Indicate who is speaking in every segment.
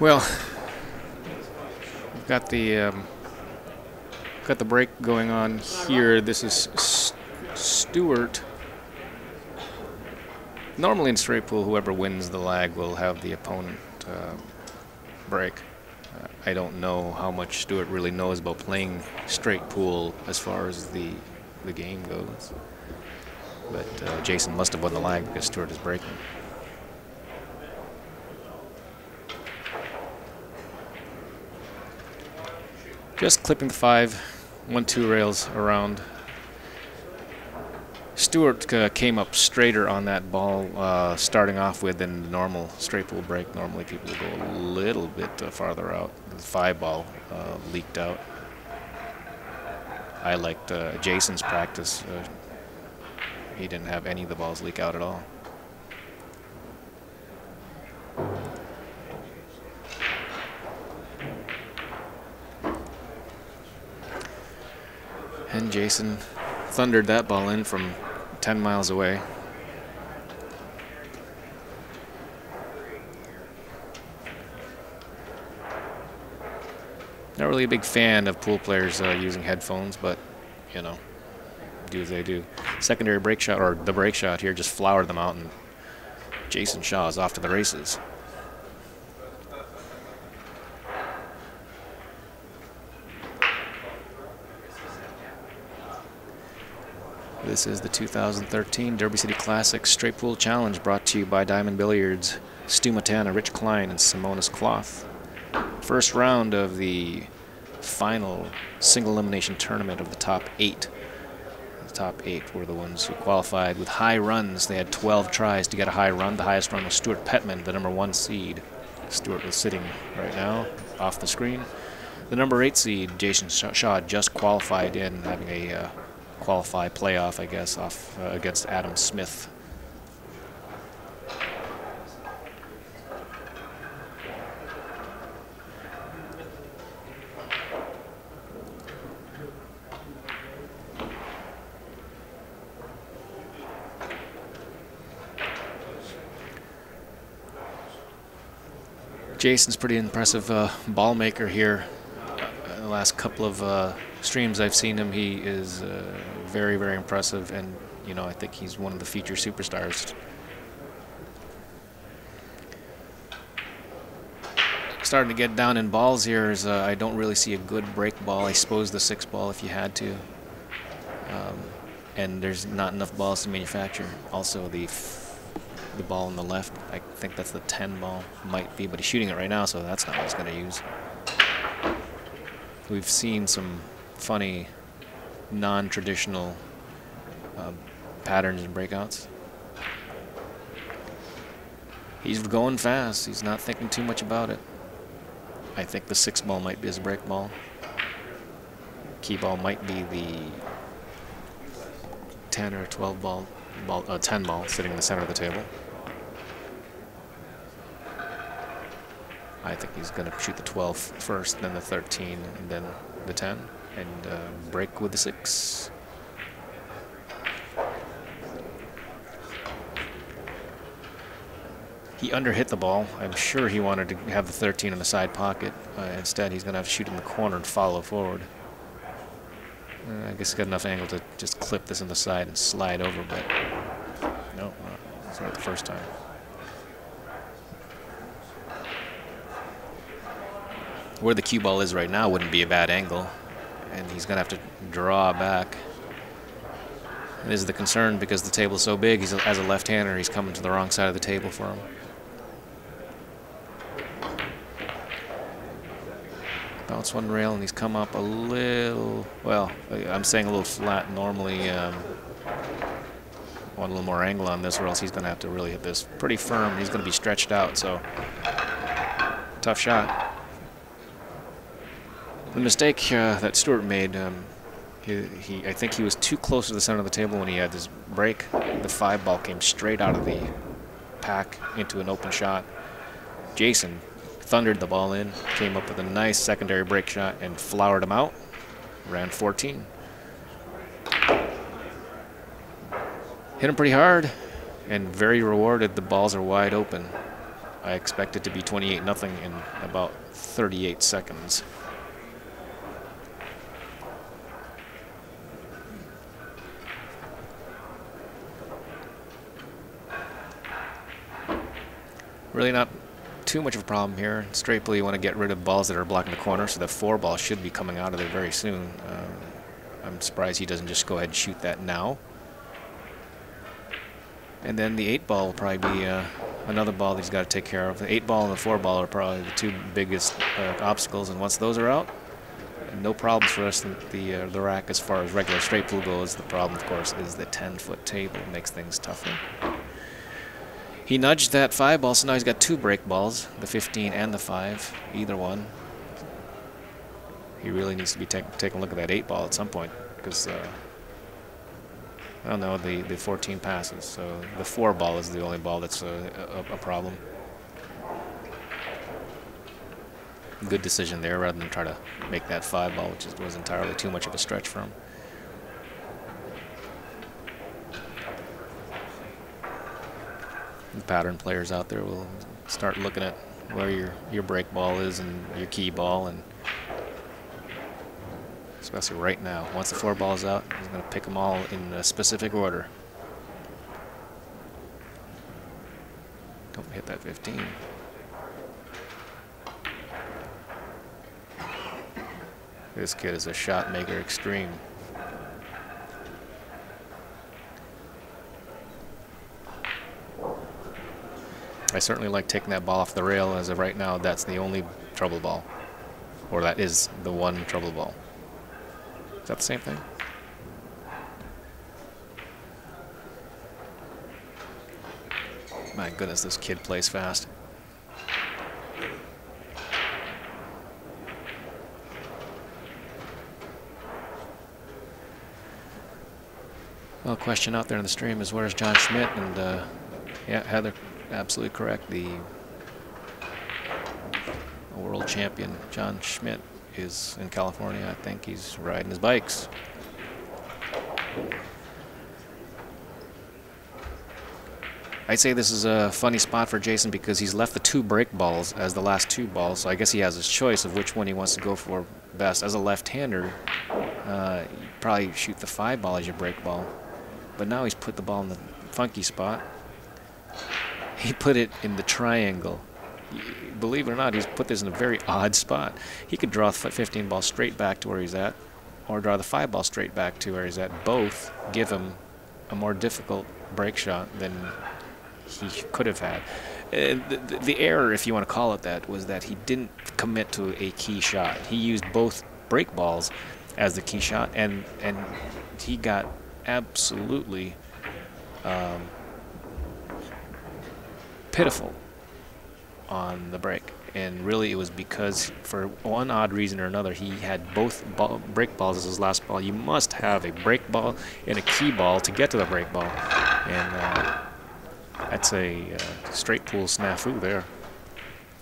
Speaker 1: Well, we've got the um, got the break going on here. This is S Stuart. Normally in straight pool, whoever wins the lag will have the opponent uh, break. Uh, I don't know how much Stuart really knows about playing straight pool as far as the the game goes. But uh, Jayson must have won the lag because Stuart is breaking. Just clipping the five, one, two rails around. Stewart uh, came up straighter on that ball, uh, starting off with than the normal straight pool break. Normally people go a little bit uh, farther out. The five ball uh, leaked out. I liked uh, Jayson's practice. Uh, he didn't have any of the balls leak out at all. And Jayson thundered that ball in from 10 miles away. Not really a big fan of pool players uh, using headphones, but, you know, do as they do. Secondary break shot, or the break shot here, just flowered them out, and Jayson Shaw is off to the races. This is the 2013 Derby City Classic Straight Pool Challenge brought to you by Diamond Billiards, Stu Matana, Rich Klein, and Simonis Cloth. First round of the final single elimination tournament of the top eight. The top eight were the ones who qualified with high runs. They had 12 tries to get a high run. The highest run was Stuart Pettman, the number one seed. Stuart was sitting right now off the screen. The number eight seed, Jayson Shaw, just qualified in, having a uh, qualify playoff, I guess, off uh, against Adam Smith. Jayson's pretty impressive uh, ball maker here. Uh, the last couple of uh, streams I've seen him, he is uh, very, very impressive, and you know I think he's one of the future superstars. Starting to get down in balls here is uh, I don't really see a good break ball. I suppose the six ball if you had to, um, and there's not enough balls to manufacture. Also the the ball on the left, I think that's the 10 ball, might be, but he's shooting it right now, so that's not what he's going to use. We've seen some funny, non-traditional uh, patterns and breakouts. He's going fast. He's not thinking too much about it. I think the six ball might be his break ball. Key ball might be the 10 or 12 ball, ball uh, 10 ball sitting in the center of the table. I think he's going to shoot the 12 first, then the 13, and then the 10, and uh, break with the 6. He underhit the ball. I'm sure he wanted to have the 13 in the side pocket. Uh, instead, he's going to have to shoot in the corner and follow forward. Uh, I guess he's got enough angle to just clip this in the side and slide over, but no, it's not the first time. where the cue ball is right now wouldn't be a bad angle. And he's going to have to draw back. This is the concern because the table is so big. He's as a left-hander, he's coming to the wrong side of the table for him. Bounce one rail, and he's come up a little, well, I'm saying a little flat. Normally, um, want a little more angle on this, or else he's going to have to really hit this pretty firm. He's going to be stretched out, so tough shot. The mistake uh, that Stuart made, um, he, he, I think he was too close to the center of the table when he had this break. The five ball came straight out of the pack into an open shot. Jayson thundered the ball in, came up with a nice secondary break shot and flowered him out. Ran 14. Hit him pretty hard and very rewarded. The balls are wide open. I expect it to be 28 nothing in about 38 seconds. Really not too much of a problem here. Straight pull, you want to get rid of balls that are blocking the corner, so the four ball should be coming out of there very soon. Um, I'm surprised he doesn't just go ahead and shoot that now. And then the eight ball will probably be uh, another ball that he's got to take care of. The eight ball and the four ball are probably the two biggest uh, obstacles, and once those are out, no problems for us. in The uh, the rack as far as regular straight pool goes. The problem, of course, is the 10-foot table makes things tougher. He nudged that five ball, so now he's got two break balls, the 15 and the five, either one. He really needs to be taking a look at that eight ball at some point because, uh, I don't know, the, the 14 passes. So the four ball is the only ball that's a, a, a problem. Good decision there rather than try to make that five ball, which was entirely too much of a stretch for him. Pattern players out there will start looking at where your your break ball is and your key ball and especially right now once the four ball is out he's going to pick them all in a specific order. Don't hit that 15 this kid is a shot maker extreme I certainly like taking that ball off the rail. As of right now, that's the only trouble ball. Or that is the one trouble ball. Is that the same thing? My goodness, this kid plays fast. Well, question out there in the stream is where's John Schmidt? And uh, yeah, Heather absolutely correct. The world champion, John Schmidt, is in California. I think he's riding his bikes. I'd say this is a funny spot for Jayson because he's left the two break balls as the last two balls, so I guess he has his choice of which one he wants to go for best. As a left-hander, uh, you probably shoot the five ball as your break ball, but now he's put the ball in the funky spot he put it in the triangle. Believe it or not, he's put this in a very odd spot. He could draw the 15 ball straight back to where he's at, or draw the 5 ball straight back to where he's at. Both give him a more difficult break shot than he could have had. Uh, the, the, error, if you want to call it that, was that he didn't commit to a key shot. He used both break balls as the key shot, and and he got absolutely um, pitiful on the break. And really, it was because, for one odd reason or another, he had both ball, break balls as his last ball. You must have a break ball and a key ball to get to the break ball. And uh, that's a uh, straight pull snafu there.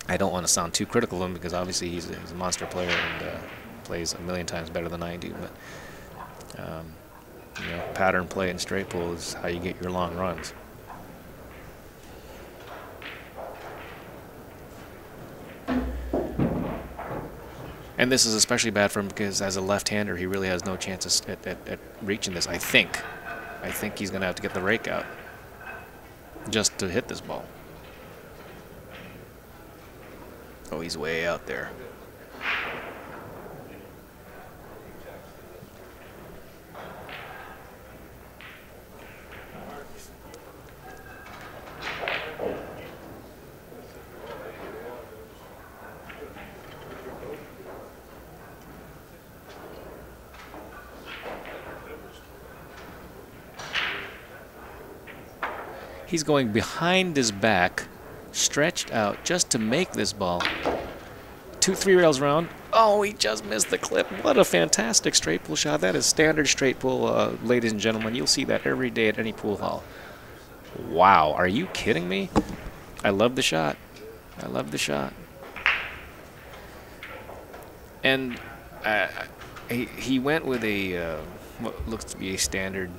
Speaker 1: I don't want to sound too critical of him because obviously he's a, he's a monster player and uh, plays a million times better than I do. But um, you know, pattern play and straight pull is how you get your long runs. And this is especially bad for him because as a left-hander, he really has no chances at, at, at reaching this, I think. I think he's going to have to get the rake out just to hit this ball. Oh, he's way out there. He's going behind his back, stretched out just to make this ball. Two three rails round. Oh, he just missed the clip. What a fantastic straight pull shot. That is standard straight pull, uh, ladies and gentlemen. You'll see that every day at any pool hall. Wow, are you kidding me? I love the shot. I love the shot. And uh, he, he went with a uh, what looks to be a standard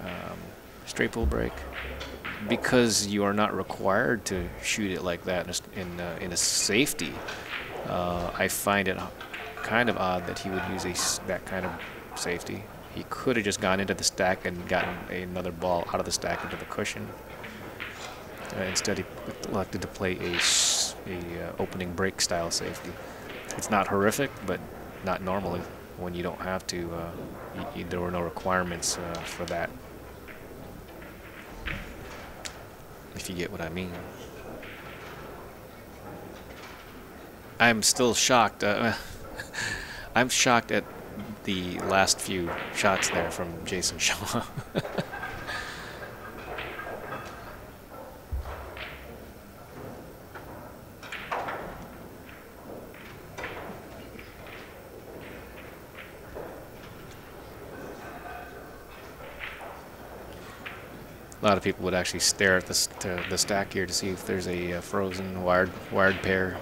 Speaker 1: um, straight pull break because you are not required to shoot it like that in in, uh, in a safety. Uh, I find it kind of odd that he would use a, that kind of safety. He could have just gone into the stack and gotten another ball out of the stack into the cushion. Uh, instead, he elected to play a, a uh, opening break style safety. It's not horrific, but not normally when you don't have to. Uh, there were no requirements uh, for that. If you get what I mean. I'm still shocked. Uh, I'm shocked at the last few shots there from Jayson Shaw. a lot of people would actually stare at this, the stack here to see if there's a uh, frozen wired wired pair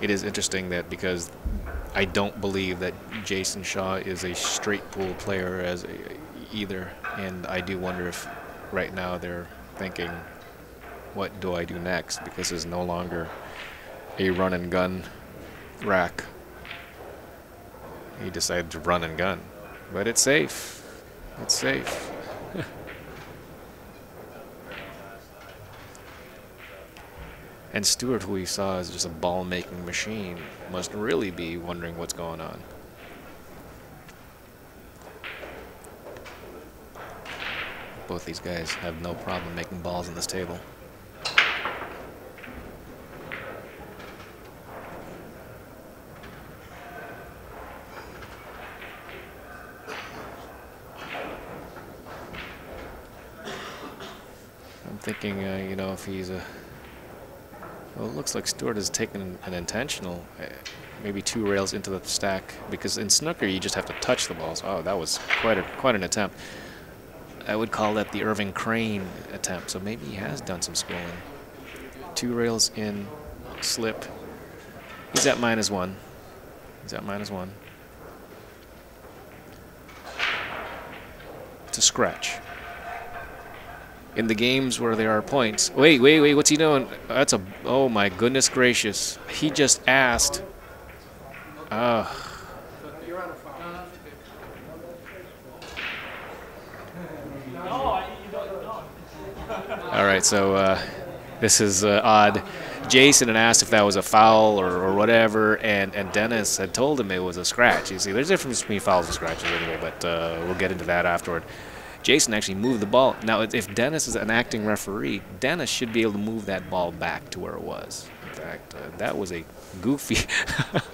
Speaker 1: it is interesting that because I don't believe that Jayson Shaw is a straight pool player as a, either, and I do wonder if right now they're thinking, what do I do next? Because it's no longer a run and gun rack. He decided to run and gun, but it's safe. It's safe. And Stuart, who we saw as just a ball-making machine, must really be wondering what's going on. Both these guys have no problem making balls on this table. I'm thinking, uh, you know, if he's a well, it looks like Stuart has taken an intentional, uh, maybe two rails into the stack, because in snooker you just have to touch the balls. Oh, that was quite a quite an attempt. I would call that the Irving Crane attempt. So maybe he has done some schooling. Two rails in, slip. He's at minus one. He's at minus one. It's a scratch in the games where there are points. Wait, wait, wait, what's he doing? That's a, oh my goodness gracious. He just asked. Uh, all right, so uh, this is uh, odd. Jayson had asked if that was a foul or, or, whatever, and, and Dennis had told him it was a scratch. You see, there's a difference between fouls and scratches anyway, but uh, we'll get into that afterward. Jayson actually moved the ball. Now, if Dennis is an acting referee, Dennis should be able to move that ball back to where it was. In fact, uh, that was a goofy.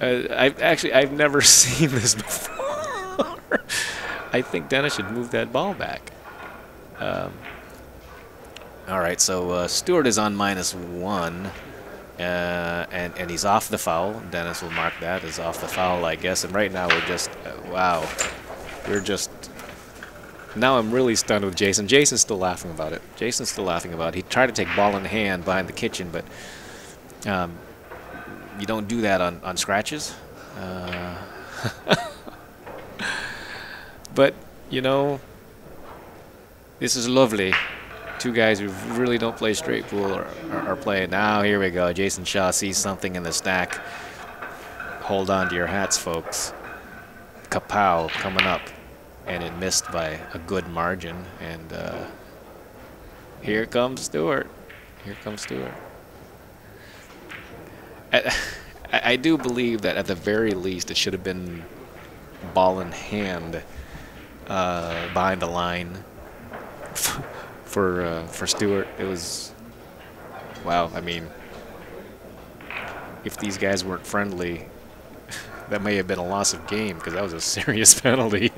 Speaker 1: uh, I've actually I've never seen this before. I think Dennis should move that ball back. Um, all right, so uh, Stuart is on minus one. Uh, and, and he's off the foul. Dennis will mark that as off the foul, I guess. And right now we're just, uh, wow, we're just... Now I'm really stunned with Jayson. Jayson's still laughing about it. Jayson's still laughing about it. He tried to take ball in hand behind the kitchen, but um, you don't do that on, on scratches. Uh, but, you know, this is lovely. Two guys who really don't play straight pool are, are, are playing. Now, here we go. Jayson Shaw sees something in the stack. Hold on to your hats, folks. Kapow coming up, and it missed by a good margin. And uh, here comes Stuart. Here comes Stuart. I, I do believe that at the very least it should have been ball in hand uh, behind the line for uh, for Stuart. It was wow. I mean, if these guys weren't friendly, that may have been a loss of game because that was a serious penalty.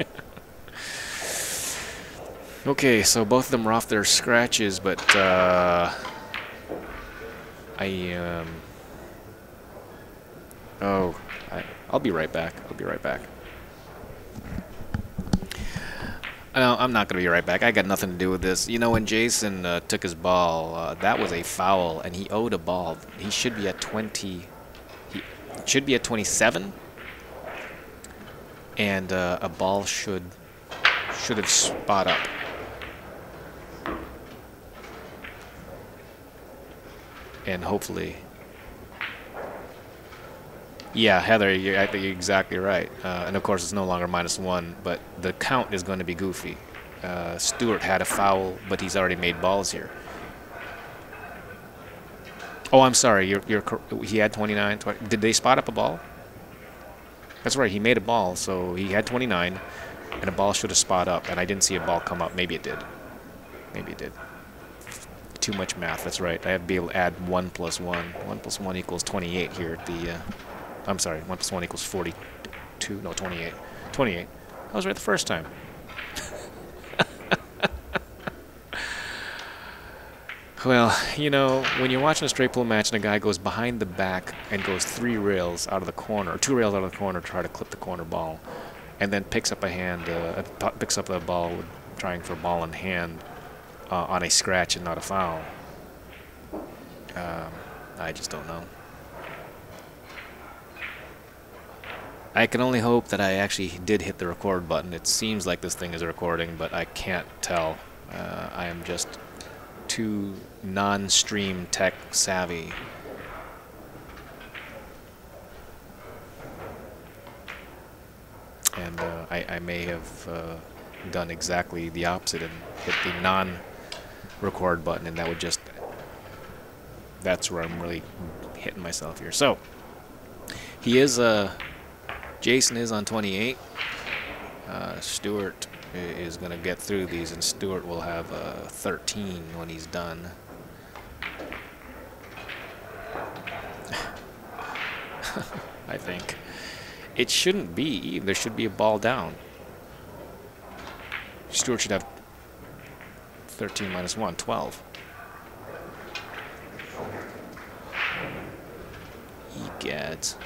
Speaker 1: okay, so both of them are off their scratches, but uh, I um. Oh, I, I'll be right back. I'll be right back. No, I'm not going to be right back. I got nothing to do with this. You know, when Jayson uh, took his ball, uh, that was a foul, and he owed a ball. He should be at 20. He should be at 27, and uh, a ball should should have spot up. And hopefully, yeah, Heather, you're, I think you're exactly right. Uh, and of course, it's no longer minus one, but the count is going to be goofy. Uh, Stuart had a foul, but he's already made balls here. Oh, I'm sorry. You're, you're, he had 29. 20, did they spot up a ball? That's right. He made a ball, so he had 29, and a ball should have spot up, and I didn't see a ball come up. Maybe it did. Maybe it did. Too much math. That's right. I have to be able to add 1 plus 1. 1 plus 1 equals 28 here at the... Uh, I'm sorry, 1 plus 1 equals 42. No, 28. 28. I was right the first time. Well, you know, when you're watching a straight pull match and a guy goes behind the back and goes three rails out of the corner, two rails out of the corner to try to clip the corner ball, and then picks up a hand, uh, picks up the ball trying for a ball in hand uh, on a scratch and not a foul. Um, I just don't know. I can only hope that I actually did hit the record button. It seems like this thing is recording, but I can't tell. Uh, I am just too non-stream tech savvy. And uh, I, I, may have uh, done exactly the opposite and hit the non-record button, and that would just... That's where I'm really hitting myself here. So, he is uh, Jayson is on 28. Uh, Stuart is going to get through these, and Stuart will have uh, 13 when he's done. I think. It shouldn't be. There should be a ball down. Stuart should have 13 minus 1, 12. Egads.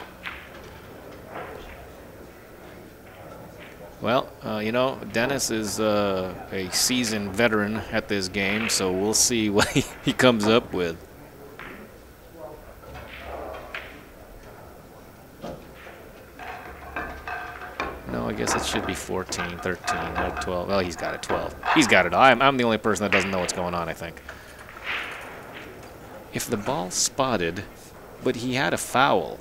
Speaker 1: Well, uh, you know, Dennis is uh, a seasoned veteran at this game, so we'll see what he, comes up with. No, I guess it should be 14, 13, not 12. Well, he's got it, 12. He's got it. I'm, I'm the only person that doesn't know what's going on, I think. If the ball spotted, but he had a foul,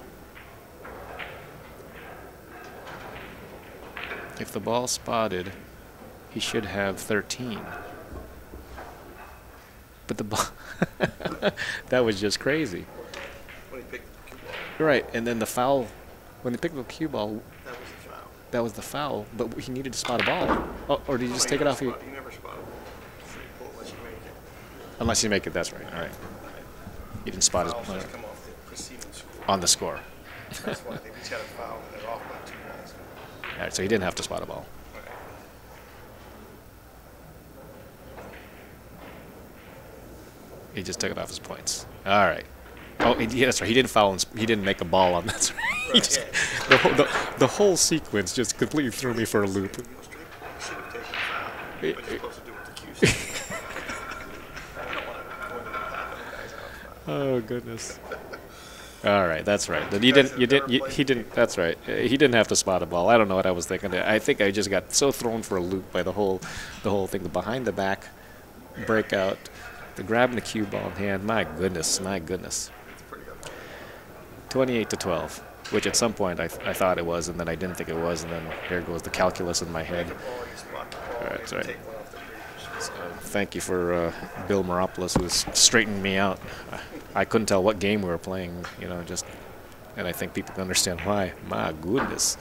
Speaker 1: If the ball spotted, he should have 13. But the ball... that was just crazy. Right, and then the foul... When they picked the cue ball...
Speaker 2: That was the foul.
Speaker 1: That was the foul, but he needed to spot a ball. Oh, or did you just take it off?
Speaker 2: You never spot unless you make it.
Speaker 1: Unless you make it, that's right. All right. He didn't spot his...
Speaker 2: Uh,
Speaker 1: on the score.
Speaker 2: That's why they each had a foul and they're off by two
Speaker 1: all right, so he didn't have to spot a ball. He just took it off his points. All right. Oh, yeah, that's right. He didn't foul. And he didn't make a ball on that. Right. Just, the, whole, the, the, whole sequence just completely threw me for a loop. oh goodness. All right, that's right. You didn't. You didn't. You, he didn't. That's right. Uh, he didn't have to spot a ball. I don't know what I was thinking. I think I just got so thrown for a loop by the whole, the whole thing. The behind the back, breakout, the grabbing the cue ball in hand. My goodness. My goodness. 28 to 12, which at some point I, th I thought it was, and then I didn't think it was, and then here goes the calculus in my head. All right, that's right. Thank you for uh, Bill Moropoulos, who's straightened me out. I couldn't tell what game we were playing, you know, just, and I think people can understand why. My goodness.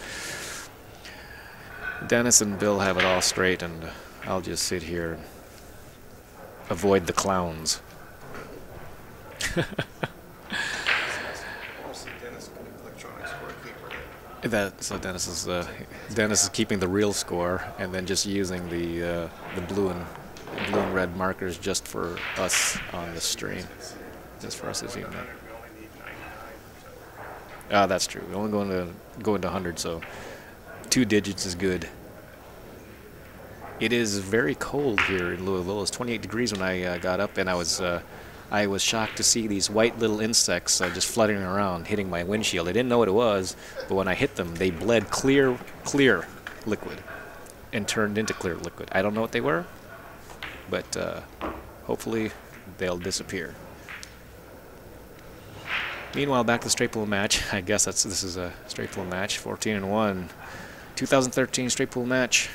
Speaker 1: Dennis and Bill have it all straight, and I'll just sit here and avoid the clowns. that so Dennis is uh, Dennis is keeping the real score and then just using the uh, the blue and blue and red markers just for us on the stream just for us as in. Ah, that's true. We only going to go into 100, so two digits is good. It is very cold here in Louisville. It's 28 degrees when I uh, got up, and I was uh, I was shocked to see these white little insects uh, just fluttering around, hitting my windshield. I didn't know what it was, but when I hit them, they bled clear, clear liquid, and turned into clear liquid. I don't know what they were, but uh, hopefully they'll disappear. Meanwhile, back to the straight pool match. I guess that's this is a straight pool match. 14 and one. 2013 straight pool match,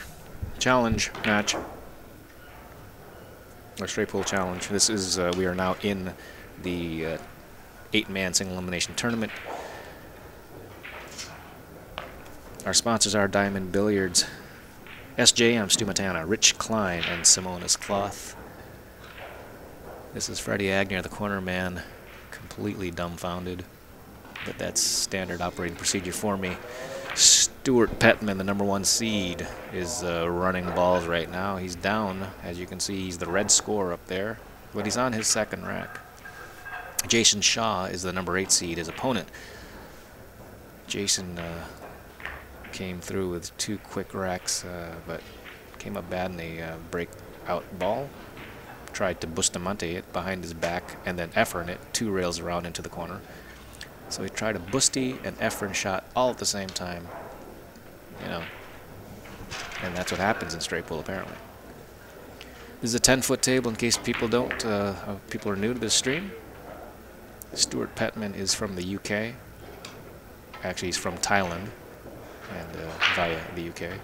Speaker 1: challenge match, or straight pool challenge. This is uh, we are now in the uh, eight-man single elimination tournament. Our sponsors are Diamond Billiards, SJM Stu Matana, Rich Klein, and Simonis Cloth. This is Freddie Agnew, the corner man, completely dumbfounded, but that's standard operating procedure for me. Stuart Pettman, the number one seed, is uh, running balls right now. He's down, as you can see. He's the red score up there, but he's on his second rack. Jayson Shaw is the number eight seed, his opponent. Jayson uh, came through with two quick racks, uh, but came up bad in the uh, breakout ball. Tried to Bustamante it behind his back and then Efren it two rails around into the corner. So he tried a Busty and Efren shot all at the same time. You know, and that's what happens in straight pool apparently. This is a 10-foot table in case people don't, uh, uh, people are new to this stream. Stuart Pettman is from the UK. Actually, he's from Thailand and uh, via the UK.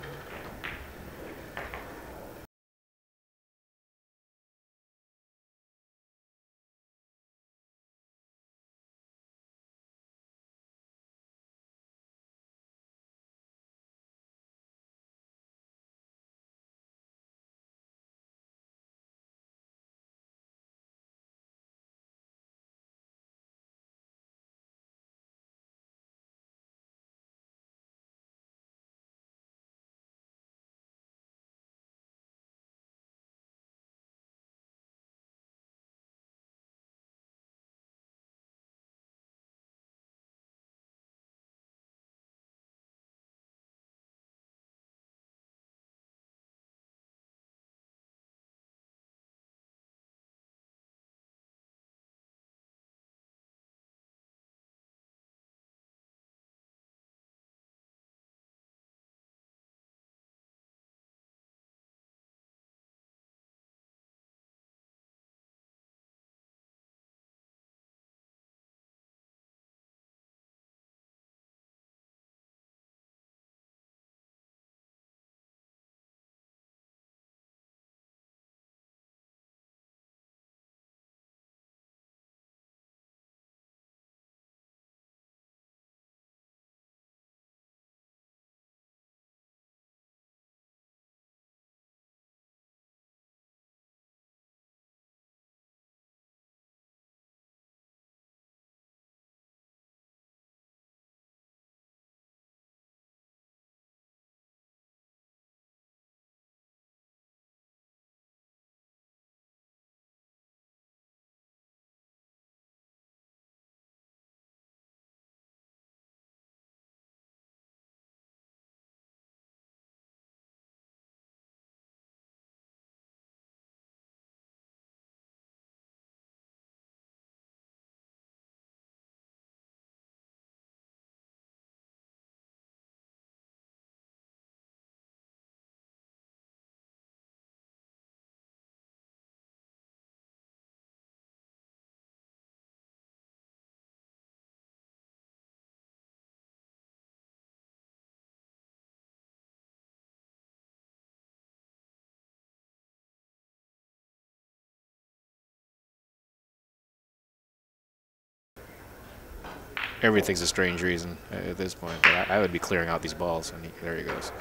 Speaker 1: Everything's a strange reason at this point. But I, I would be clearing out these balls. And he, there he goes.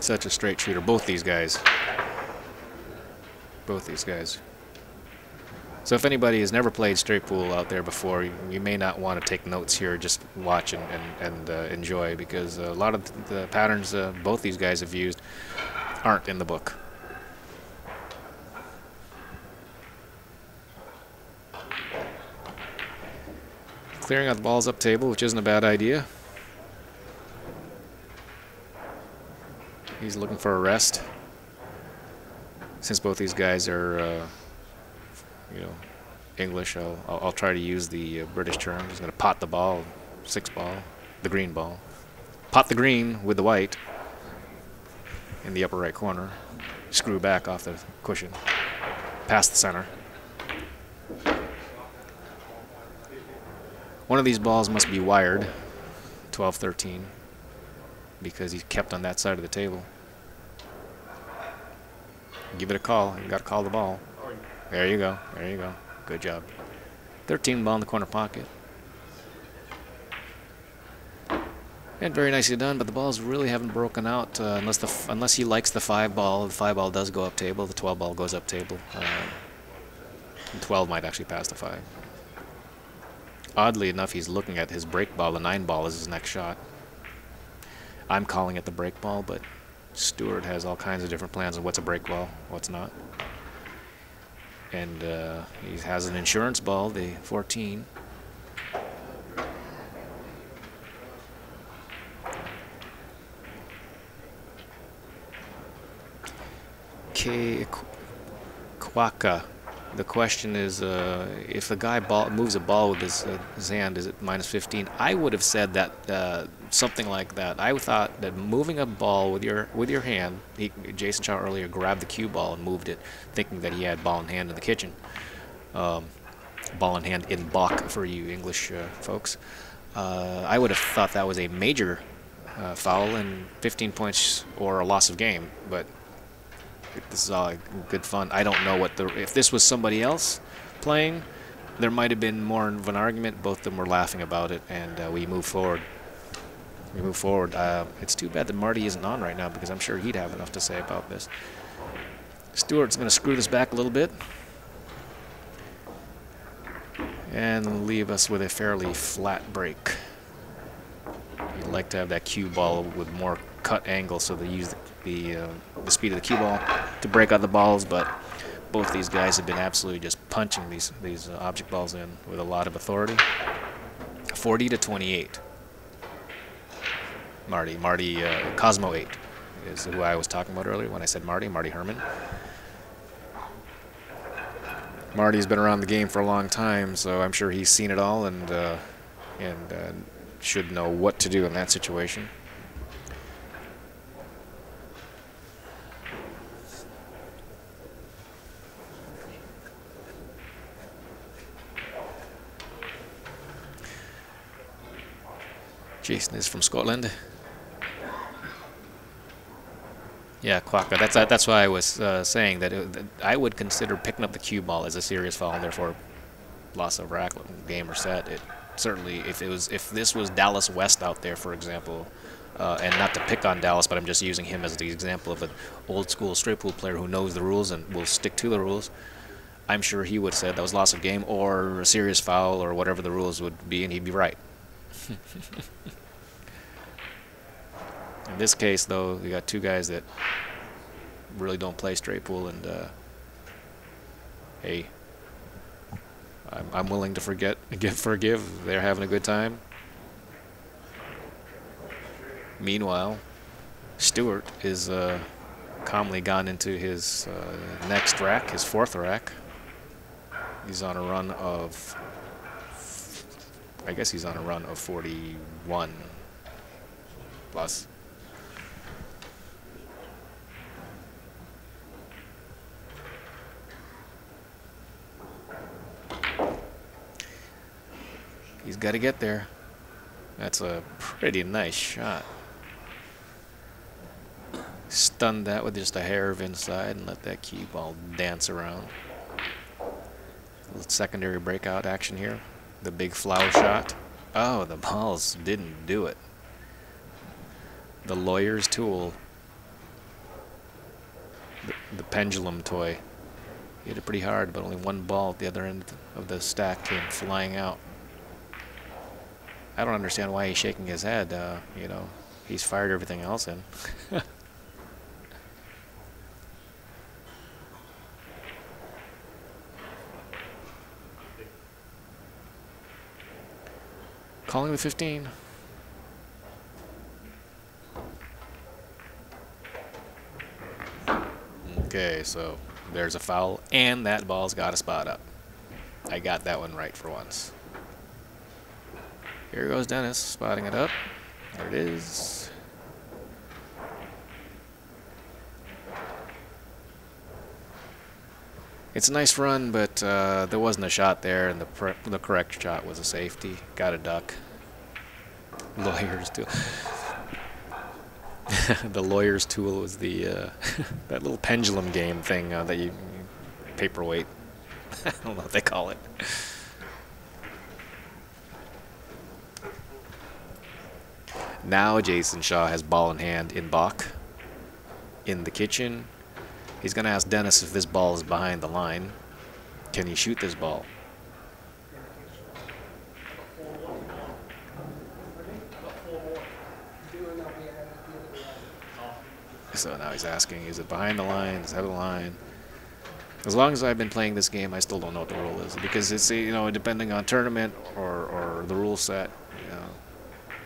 Speaker 1: Such a straight shooter. Both these guys. Both these guys. So if anybody has never played straight pool out there before, you, you may not want to take notes here. Just watch and, and, and uh, enjoy because a lot of the patterns uh, both these guys have used aren't in the book. Clearing out the balls up table, which isn't a bad idea. He's looking for a rest. Since both these guys are, uh, you know, English, I'll, I'll, I'll, try to use the uh, British term. He's going to pot the ball, six ball, the green ball. Pot the green with the white in the upper right corner. Screw back off the cushion. Past the center. One of these balls must be wired, 12, 13, because he's kept on that side of the table. Give it a call. You got to call the ball. There you go. There you go. Good job. 13 ball in the corner pocket. And very nicely done, but the balls really haven't broken out uh, unless the unless he likes the five ball. The five ball does go up table. The 12 ball goes up table. Uh, 12 might actually pass the five. Oddly enough, he's looking at his break ball. The nine ball is his next shot. I'm calling it the break ball, but Stuart has all kinds of different plans on what's a break ball, what's not. And uh, he has an insurance ball, the 14. K. Kwaka the question is, uh, if the guy ball, moves a ball with his, uh, his, hand, is it minus 15? I would have said that uh, something like that. I thought that moving a ball with your with your hand, he, Jayson Shaw earlier grabbed the cue ball and moved it, thinking that he had ball in hand in the kitchen. Um, ball in hand in baulk for you English uh, folks. Uh, I would have thought that was a major uh, foul and 15 points or a loss of game, but this is all good fun. I don't know what the if this was somebody else playing, there might have been more of an argument. Both of them were laughing about it, and uh, we move forward. We move forward. Uh, it's too bad that Marty isn't on right now because I'm sure he'd have enough to say about this. Stuart's going to screw this back a little bit and leave us with a fairly flat break. You'd like to have that cue ball with more cut angle so they use the, uh, the speed of the cue ball to break out the balls, but both these guys have been absolutely just punching these these uh, object balls in with a lot of authority. 40 to 28. Marty, Marty, uh, Cosmo 8 is who I was talking about earlier when I said Marty, Marty Herman. Marty's been around the game for a long time, so I'm sure he's seen it all and uh, and uh, should know what to do in that situation. Jayson is from Scotland. Yeah, Quaka. That's uh, that's why I was uh, saying that, it, that, I would consider picking up the cue ball as a serious foul, and therefore loss of rack, game or set. It certainly, if it was, if this was Dallas West out there, for example, uh, and not to pick on Dallas, but I'm just using him as the example of an old school straight pool player who knows the rules and will stick to the rules. I'm sure he would have said that was loss of game or a serious foul or whatever the rules would be, and he'd be right. In this case, though, you got two guys that really don't play straight pool, and uh, hey, I'm, I'm willing to forget, give, forgive. They're having a good time. Meanwhile, Stuart is uh, calmly gone into his uh, next rack, his fourth rack. He's on a run of, I guess he's on a run of 41 plus. He's got to get there. That's a pretty nice shot. Stun that with just a hair of inside and let that cue ball dance around. Secondary breakout action here. The big flower shot. Oh, the balls didn't do it. The lawyer's tool. The, the pendulum toy. He hit it pretty hard, but only one ball at the other end of the stack came flying out. I don't understand why he's shaking his head. Uh, you know, he's fired everything else in. Calling the 15. Okay, so there's a foul, and that ball's got a spot up. I got that one right for once. Here goes Dennis, spotting it up. There it is. It's a nice run, but uh, there wasn't a shot there, and the the correct shot was a safety. Got a duck. Lawyers too. the lawyer's tool was the uh, that little pendulum game thing uh, that you paperweight. I don't know what they call it. Now Jayson Shaw has ball in hand in baulk in the kitchen. He's going to ask Dennis if this ball is behind the line. Can he shoot this ball? So now he's asking, is it behind the line? Is of the line? As long as I've been playing this game, I still don't know what the rule is because it's you know depending on tournament or, or the rule set.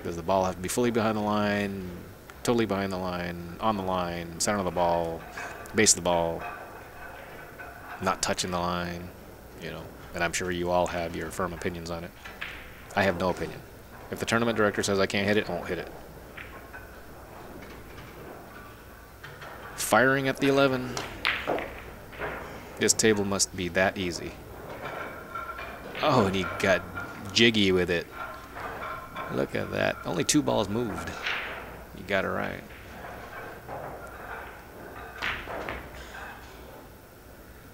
Speaker 1: Does the ball have to be fully behind the line, totally behind the line, on the line, center of the ball, base of the ball, not touching the line? You know, and I'm sure you all have your firm opinions on it. I have no opinion. If the tournament director says I can't hit it, I won't hit it. Firing at the 11. This table must be that easy. Oh, and he got jiggy with it. Look at that. Only two balls moved. You got it right.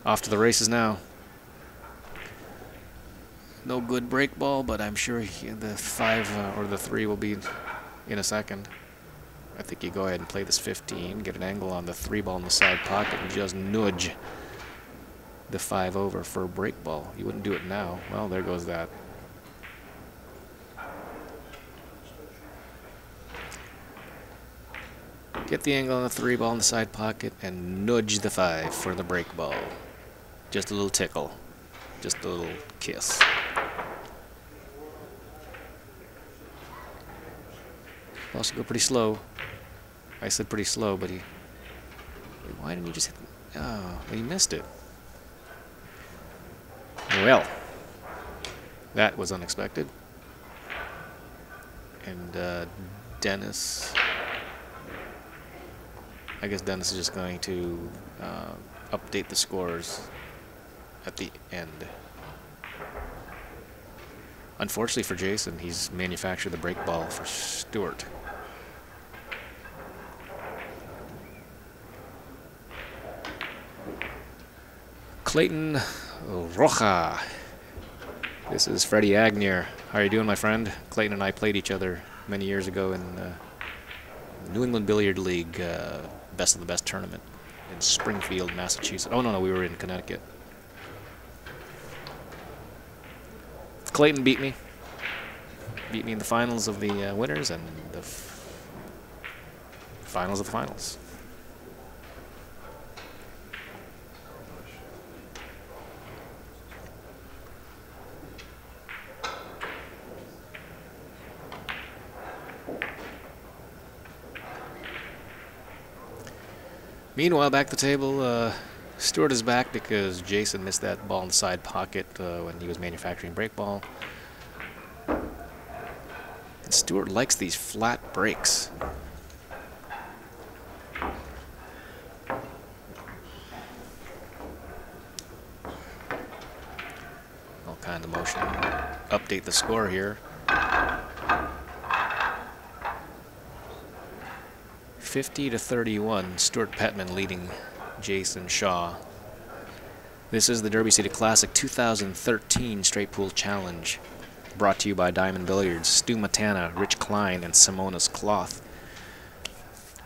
Speaker 1: Off to the races now. No good break ball, but I'm sure the five uh, or the three will be in a second. I think you go ahead and play this 15, get an angle on the three ball in the side pocket, and just nudge the five over for a break ball. You wouldn't do it now. Well, there goes that. Get the angle on the three ball in the side pocket and nudge the five for the break ball. Just a little tickle. Just a little kiss. Also go pretty slow. I said pretty slow, but he... Why didn't he just hit... Oh, he missed it. Well, that was unexpected. And uh, Dennis... I guess Dennis is just going to uh, update the scores at the end. Unfortunately for Jayson, he's manufactured the break ball for Stuart. Clayton Roja. This is Freddie Agnir. How are you doing, my friend? Clayton and I played each other many years ago in uh, New England Billiard League uh, Best of the Best tournament in Springfield, Massachusetts. Oh, no, no, we were in Connecticut. Clayton beat me. Beat me in the finals of the uh, winners and the finals of the finals. Meanwhile, back the table, uh, Stuart is back because Jayson missed that ball in the side pocket uh, when he was manufacturing break ball. And Stuart likes these flat breaks. All kind of motion. Update the score here. 50 to 31, Stuart Pettman leading Jayson Shaw. This is the Derby City Classic 2013 Straight Pool Challenge, brought to you by Diamond Billiards, Stu Matana, Rich Klein, and Simonis Cloth.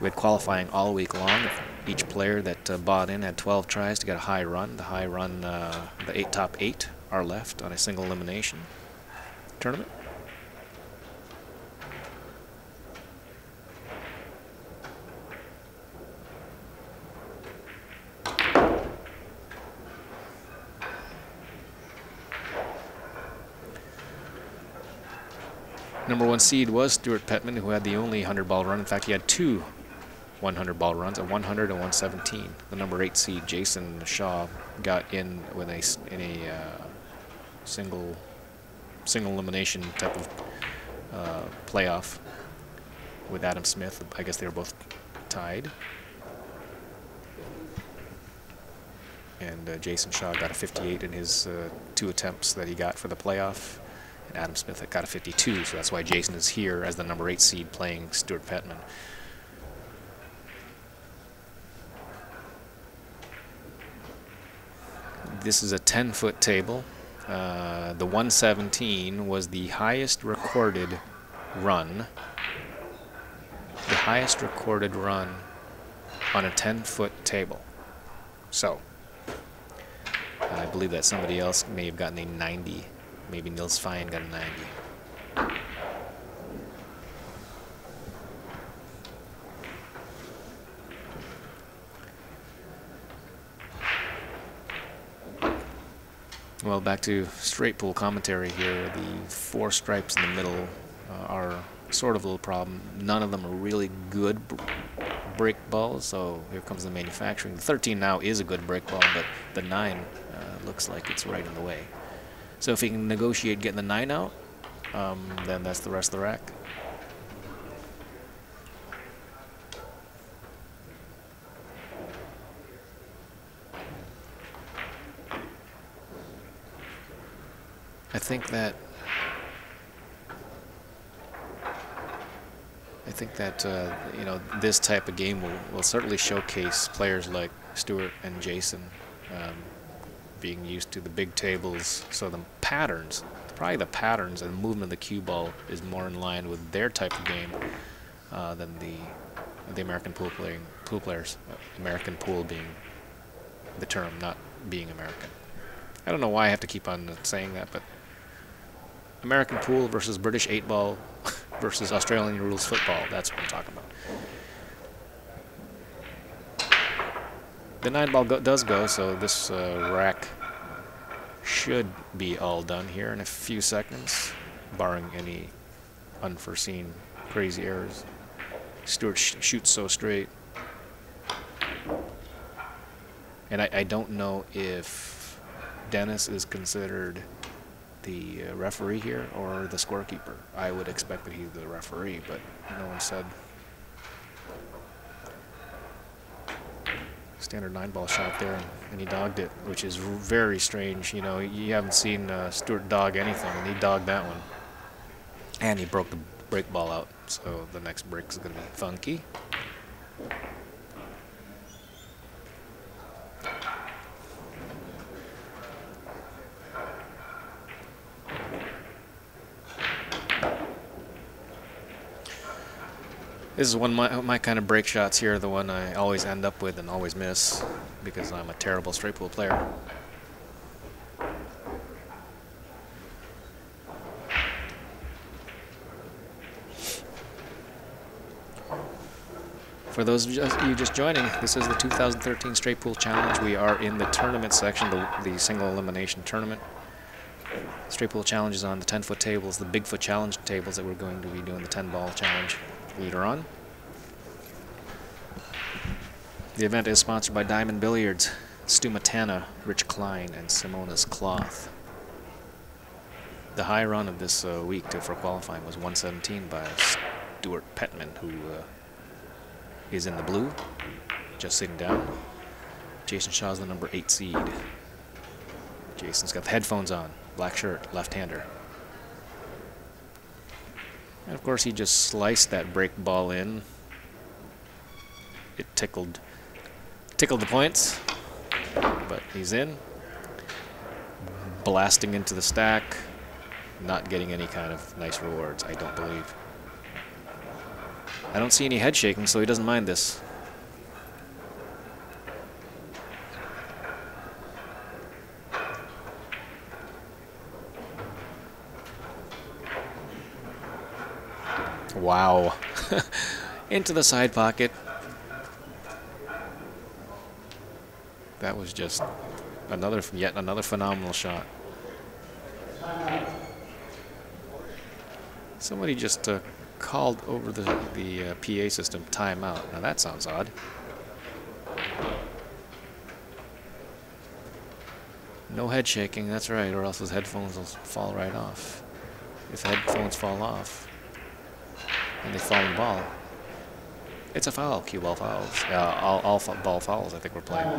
Speaker 1: We had qualifying all week long. Each player that uh, bought in had 12 tries to get a high run. The high run, uh, the eight top eight, are left on a single elimination tournament. Number one seed was Stuart Pettman, who had the only 100 ball run. In fact, he had two 100 ball runs, a 100 and 117. The number eight seed Jayson Shaw got in with a in a uh, single single elimination type of uh, playoff with Adam Smith. I guess they were both tied. And uh, Jayson Shaw got a 58 in his uh, two attempts that he got for the playoff. Adam Smith got a 52, so that's why Jayson is here as the number eight seed playing Stuart Pettman. This is a 10 foot table. Uh, the 117 was the highest recorded run. The highest recorded run on a 10 foot table. So, I believe that somebody else may have gotten a 90. Maybe Niels Feijen got a 90. Well, back to straight pool commentary here. The four stripes in the middle uh, are sort of a little problem. None of them are really good br- break balls, so here comes the manufacturing. The 13 now is a good break ball, but the 9 uh, looks like it's right in the way. So if he can negotiate getting the 9 out, um, then that's the rest of the rack. I think that I think that uh, you know this type of game will, will certainly showcase players like Stuart and Jayson um, being used to the big tables. So the patterns, probably the patterns and movement of the cue ball is more in line with their type of game uh, than the the American pool playing pool players. Uh, American pool being the term, not being American. I don't know why I have to keep on saying that, but American pool versus British eight ball versus Australian rules football. That's what I'm talking about. The nine ball go does go, so this uh, rack should be all done here in a few seconds, barring any unforeseen crazy errors. Stuart sh shoots so straight. And I, I don't know if Dennis is considered the uh, referee here or the scorekeeper. I would expect that he's the referee, but no one said. Standard nine ball shot there, and, he dogged it, which is very strange. You know, you haven't seen uh, dog anything, and he dogged that one. And he broke the break ball out, so the next break is going to be funky. This is one of my, my kind of break shots here, the one I always end up with and always miss because I'm a terrible straight pool player. For those of you just joining, this is the 2013 Straight Pool Challenge. We are in the tournament section, the, the single elimination tournament. Straight Pool Challenge is on the 10 foot tables, the Bigfoot Challenge tables that we're going to be doing the 10 ball challenge later on. The event is sponsored by Diamond Billiards, Stu Matana, Rich Klein, and Simonis Cloth. The high run of this uh, week to, for qualifying was 117 by Stuart Pettman, who uh, is in the blue, just sitting down. Jayson Shaw's the number eight seed. Jayson's got the headphones on, black shirt, left-hander. And of course, he just sliced that break ball in. It tickled, tickled the points, but he's in. Blasting into the stack, not getting any kind of nice rewards, I don't believe. I don't see any head shaking, so he doesn't mind this. Wow. Into the side pocket. That was just another, yet another phenomenal shot. Somebody just uh, called over the, the uh, PA system timeout. Now that sounds odd. No head shaking, that's right, or else his headphones will fall right off. If headphones fall off and they fall in ball, it's a foul, cue ball fouls. Uh, all, all ball fouls, I think we're playing.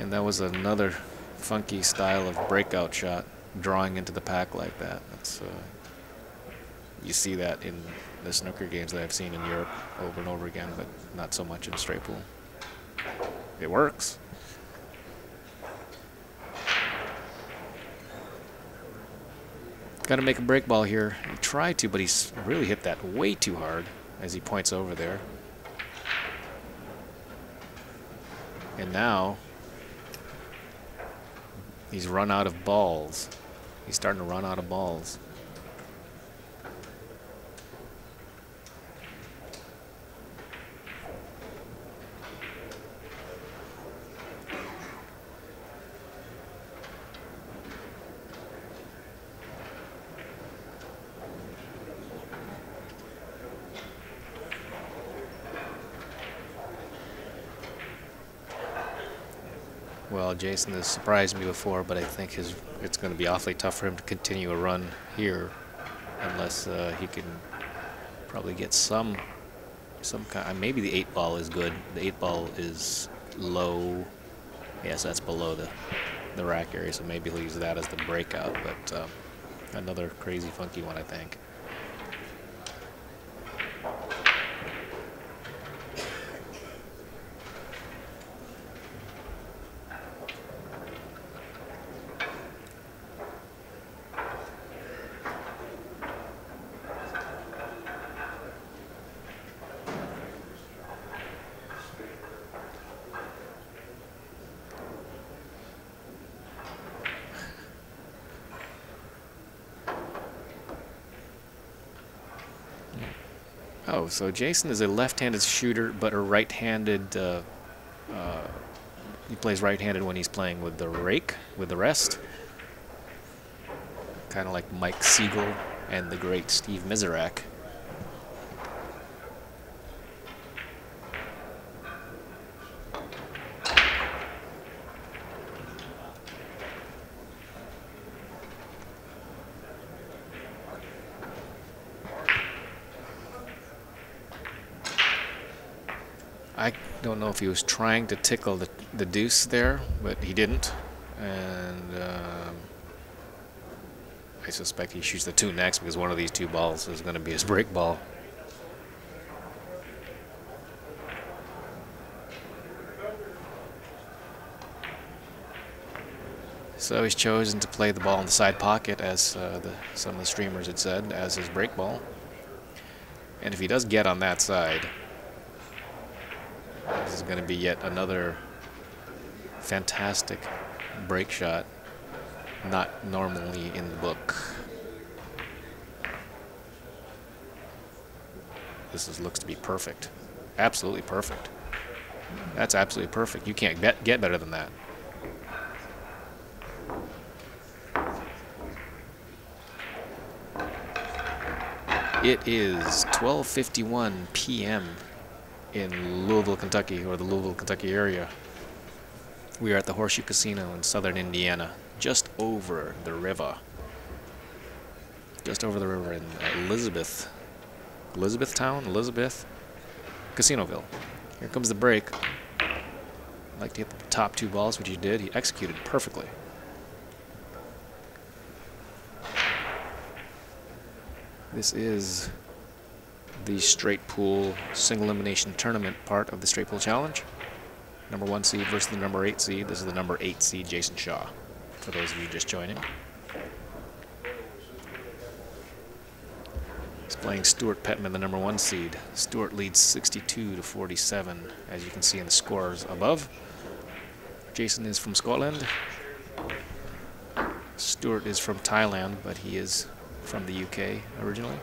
Speaker 1: And that was another funky style of breakout shot, drawing into the pack like that. That's uh, you see that in the snooker games that I've seen in Europe over and over again, but not so much in straight pool. It works. Got to make a break ball here. He tried to, but he's really hit that way too hard as he points over there. And now he's run out of balls. He's starting to run out of balls. Well, Jayson has surprised me before, but I think his it's going to be awfully tough for him to continue a run here unless uh, he can probably get some some kind. Uh, maybe the eight ball is good. The eight ball is low. Yes, that's below the the rack area, so maybe he'll use that as the breakout. But um, another crazy funky one, I think. So Jayson is a left-handed shooter, but a right-handed. Uh, uh, he plays right-handed when he's playing with the rake, with the rest. Kind of like Mike Siegel and the great Steve Mizerak. I don't know if he was trying to tickle the, the deuce there, but he didn't. And um, I suspect he shoots the two next because one of these two balls is going to be his break ball. So he's chosen to play the ball in the side pocket, as uh, the, some of the streamers had said, as his break ball. And if he does get on that side, going to be yet another fantastic break shot, not normally in the book. This is, looks to be perfect. Absolutely perfect. That's absolutely perfect. You can't get, get better than that. It is 12:51 p.m in Louisville, Kentucky, or the Louisville, Kentucky area. We are at the Horseshoe Casino in southern Indiana, just over the river. Just over the river in Elizabeth. Elizabethtown? Elizabeth? Casinoville. Here comes the break. I'd like to hit the top two balls, which he did. He executed perfectly. This is the straight pool single elimination tournament part of the straight pool challenge. Number one seed versus the number eight seed. This is the number eight seed, Jayson Shaw, for those of you just joining. He's playing Stuart Pettman, the number one seed. Stuart leads 62 to 47, as you can see in the scores above. Jayson is from Scotland. Stuart is from Thailand, but he is from the UK originally.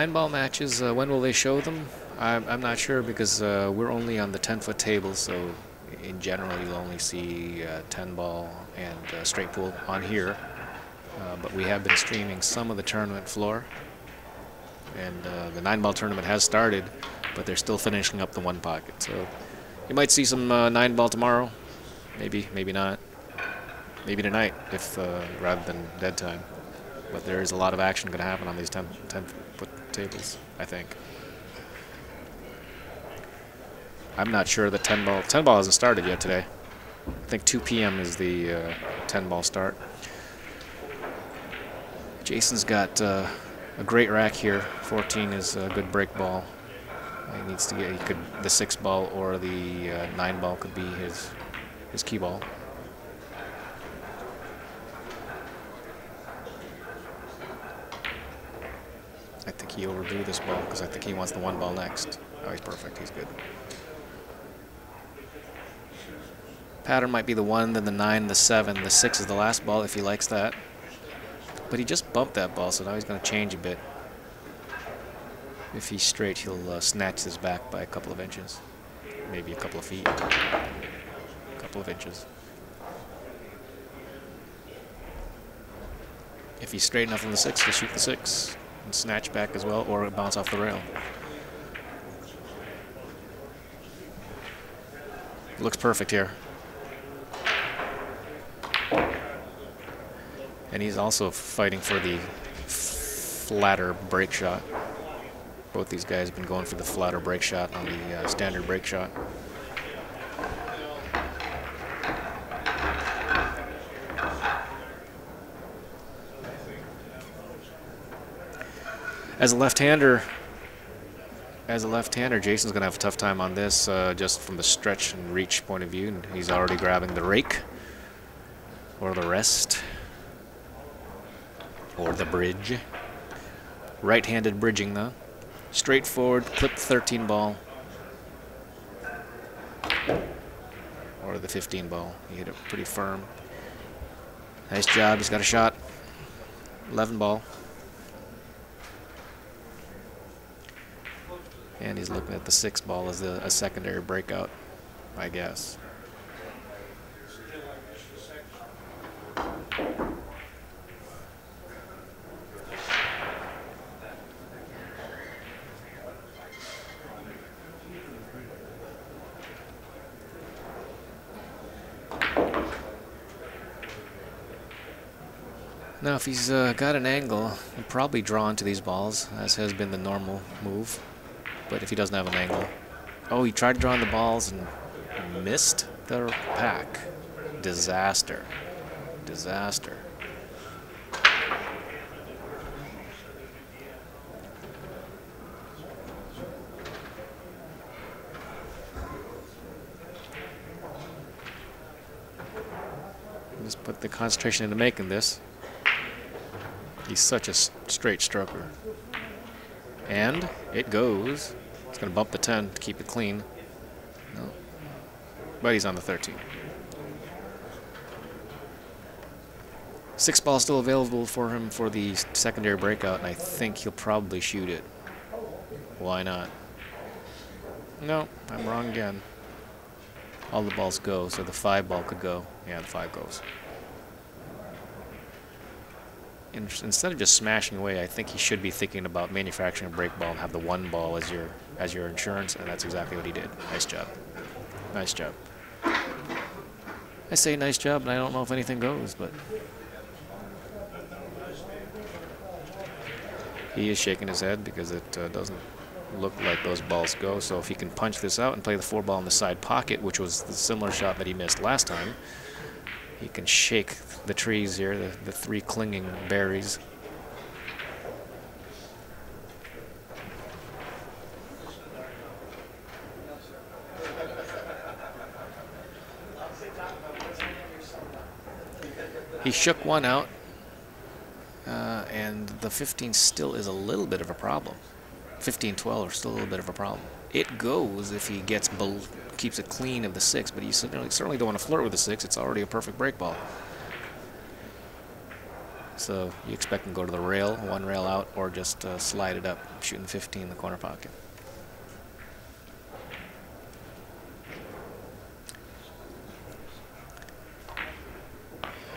Speaker 1: Nine ball matches, uh, when will they show them? I'm, I'm not sure because uh, we're only on the 10 foot table, so in general you'll only see uh, 10 ball and uh, straight pool on here. Uh, but we have been streaming some of the tournament floor. And the nine ball tournament has started, but they're still finishing up the one pocket. So you might see some nine ball tomorrow. Maybe, maybe not. Maybe tonight, if rather than dead time. But there is a lot of action going to happen on these 10, 10 foot tables, I think. I'm not sure the 10 ball 10 ball hasn't started yet today. I think 2 p.m. is the uh, 10 ball start. Jayson's got uh, a great rack here. 14 is a good break ball. He needs to get he could the six ball or the uh, nine ball could be his his key ball. Think he overdrew this ball because I think he wants the one ball next. Oh, he's perfect. He's good. Pattern might be the one, then the nine, the seven. The six is the last ball if he likes that. But he just bumped that ball, so now he's going to change a bit. If he's straight, he'll uh, snatch his back by a couple of inches. Maybe a couple of feet. A couple of inches. If he's straight enough on the six, he'll shoot the six and snatch back as well, or bounce off the rail. Looks perfect here. And he's also fighting for the flatter break shot. Both these guys have been going for the flatter break shot on the uh, standard break shot. As a left-hander, as a left-hander, Jayson's going to have a tough time on this uh, just from the stretch and reach point of view. And he's already grabbing the rake or the rest or the bridge. Right-handed bridging though. Straightforward, clip 13 ball. Or the 15 ball. He hit it pretty firm. Nice job, he's got a shot. 11 ball. And he's looking at the six ball as a, a secondary breakout, I guess. Now, if he's uh, got an angle, he'll probably draw into these balls, as has been the normal move. But if he doesn't have an angle... Oh, he tried to draw in the balls and missed the pack. Disaster. Disaster. Just put the concentration into making this. He's such a straight stroker. And it goes. It's going to bump the 10 to keep it clean. No. But he's on the 13. Six ball still available for him for the secondary breakout, and I think he'll probably shoot it. Why not? No, I'm wrong again. All the balls go, so the five ball could go. Yeah, the five goes instead of just smashing away, I think he should be thinking about manufacturing a break ball and have the one ball as your as your insurance, and that's exactly what he did. Nice job. Nice job. I say nice job, and I don't know if anything goes, but he is shaking his head because it uh, doesn't look like those balls go. So if he can punch this out and play the four ball in the side pocket, which was the similar shot that he missed last time, he can shake the trees here, the, the three clinging berries. He shook one out, uh, and the 15 still is a little bit of a problem. 15-12 are still a little bit of a problem. It goes if he gets keeps it clean of the six, but you certainly, don't want to flirt with the six. It's already a perfect break ball. So you expect him to go to the rail, one rail out, or just uh, slide it up, shooting 15 in the corner pocket.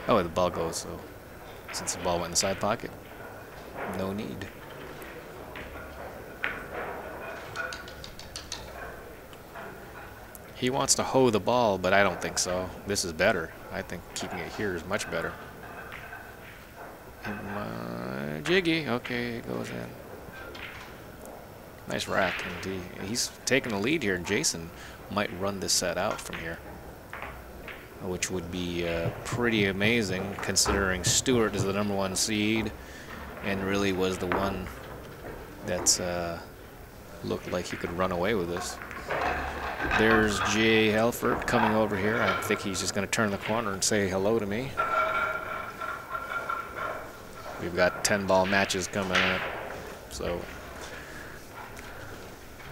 Speaker 1: Oh, the ball goes, so since the ball went in the side pocket, no need. He wants to hoe the ball, but I don't think so. This is better. I think keeping it here is much better. My uh, jiggy. Okay, it goes in. Nice rack, indeed. He's taking the lead here, and Jason might run this set out from here, which would be uh, pretty amazing considering Stuart is the number one seed and really was the one that uh, looked like he could run away with this. There's Jay Helfert coming over here. I think he's just going to turn the corner and say hello to me. We've got 10 ball matches coming up. So,